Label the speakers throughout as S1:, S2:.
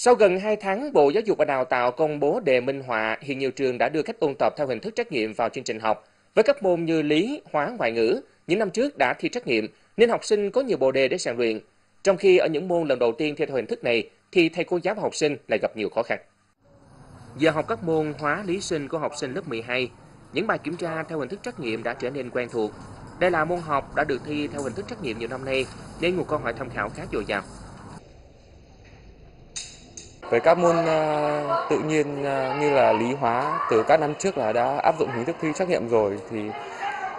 S1: Sau gần 2 tháng, Bộ Giáo dục và Đào tạo công bố đề minh họa, hiện nhiều trường đã đưa cách ôn tập theo hình thức trắc nghiệm vào chương trình học. Với các môn như lý, hóa, ngoại ngữ, những năm trước đã thi trắc nghiệm nên học sinh có nhiều bộ đề để sàng luyện. Trong khi ở những môn lần đầu tiên thi theo hình thức này thì thầy cô giáo và học sinh lại gặp nhiều khó khăn. Giờ học các môn hóa lý sinh của học sinh lớp 12, những bài kiểm tra theo hình thức trắc nghiệm đã trở nên quen thuộc. Đây là môn học đã được thi theo hình thức trắc nghiệm nhiều năm nay nên nguồn câu hỏi tham khảo khá dồi dào.
S2: Với các môn uh, tự nhiên uh, như là lý hóa từ các năm trước là đã áp dụng hình thức thi trắc nghiệm rồi thì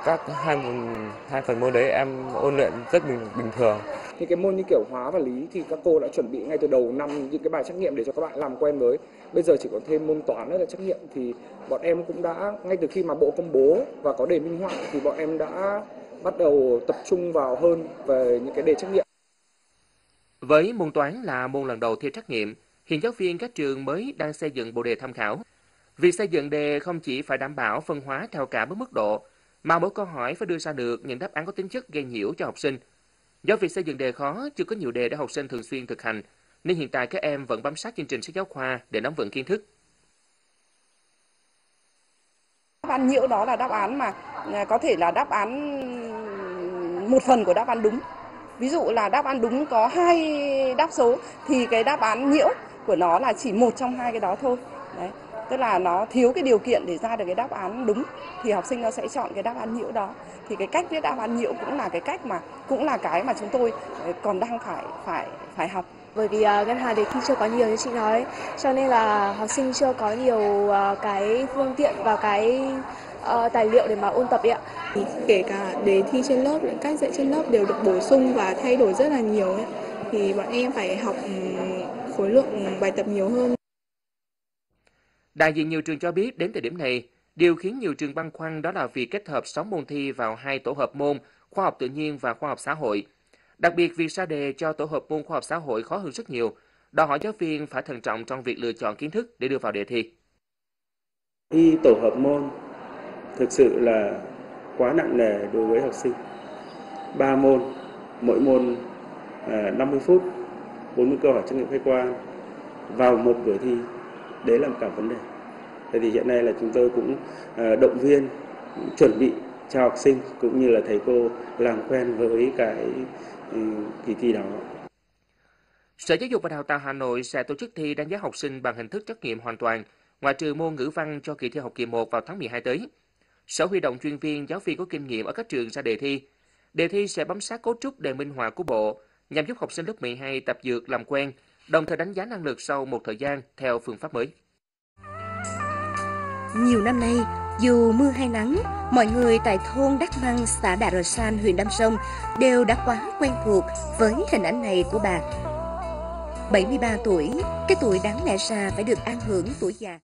S2: các hai môn hai phần môn đấy em ôn luyện rất bình bình thường.
S3: Thì cái môn như kiểu hóa và lý thì các cô đã chuẩn bị ngay từ đầu năm những cái bài trắc nghiệm để cho các bạn làm quen với. Bây giờ chỉ còn thêm môn toán nữa là trắc nghiệm thì bọn em cũng đã ngay từ khi mà bộ công bố và có đề minh họa thì bọn em đã bắt đầu tập trung vào hơn về những cái đề trắc nghiệm.
S1: Với môn toán là môn lần đầu thi trắc nghiệm, hiện giáo viên các trường mới đang xây dựng bộ đề tham khảo. Việc xây dựng đề không chỉ phải đảm bảo phân hóa theo cả mức mức độ, mà mỗi câu hỏi phải đưa ra được những đáp án có tính chất gây nhiễu cho học sinh. Do việc xây dựng đề khó, chưa có nhiều đề để học sinh thường xuyên thực hành, nên hiện tại các em vẫn bám sát chương trình sách giáo khoa để nắm vững kiến thức.
S4: Đáp án nhiễu đó là đáp án mà à, có thể là đáp án một phần của đáp án đúng. Ví dụ là đáp án đúng có hai đáp số thì cái đáp án nhiễu của nó là chỉ một trong hai cái đó thôi. Đấy tức là nó thiếu cái điều kiện để ra được cái đáp án đúng thì học sinh nó sẽ chọn cái đáp án nhiễu đó thì cái cách viết đáp án nhiễu cũng là cái cách mà cũng là cái mà chúng tôi ờ, còn đang phải phải phải học
S5: bởi vì uh, ngân hàng đề thi chưa có nhiều như chị nói cho nên là học sinh chưa có nhiều uh, cái phương tiện và cái uh, tài liệu để mà ôn tập ấy ạ.
S6: Kể cả đề thi trên lớp, cách dạy trên lớp đều được bổ sung và thay đổi rất là nhiều ấy. Thì bọn em phải học khối lượng bài tập nhiều hơn.
S1: Đại diện nhiều trường cho biết đến thời điểm này, điều khiến nhiều trường băn khoăn đó là việc kết hợp 6 môn thi vào hai tổ hợp môn khoa học tự nhiên và khoa học xã hội. Đặc biệt, việc ra đề cho tổ hợp môn khoa học xã hội khó hơn rất nhiều, đòi hỏi giáo viên phải thận trọng trong việc lựa chọn kiến thức để đưa vào đề thi.
S7: Thi tổ hợp môn thực sự là quá nặng nề đối với học sinh. Ba môn, mỗi môn à, 50 phút, 40 câu hỏi trắc nghiệm khách quan vào một buổi thi đấy là một cả vấn đề thế thì hiện nay là chúng tôi cũng ờ, động viên chuẩn bị cho học sinh cũng như là thầy cô làm quen với cái ừ, kỳ thi đó
S1: Sở Giáo dục và Đào tạo Hà Nội sẽ tổ chức thi đánh giá học sinh bằng hình thức trắc nghiệm hoàn toàn, ngoại trừ môn ngữ văn cho kỳ thi học kỳ 1 vào tháng 12 tới. Sở huy động chuyên viên, giáo viên có kinh nghiệm ở các trường ra đề thi. Đề thi sẽ bám sát cấu trúc đề minh họa của Bộ nhằm giúp học sinh lớp 12 tập dược làm quen đồng thời đánh giá năng lực sau một thời gian theo phương pháp mới.
S8: Nhiều năm nay, dù mưa hay nắng, mọi người tại thôn Đắc Măng, xã Đà Rờ San, huyện Đam Sông đều đã quá quen thuộc với hình ảnh này của bà. 73 tuổi, cái tuổi đáng lẽ ra phải được an hưởng tuổi già.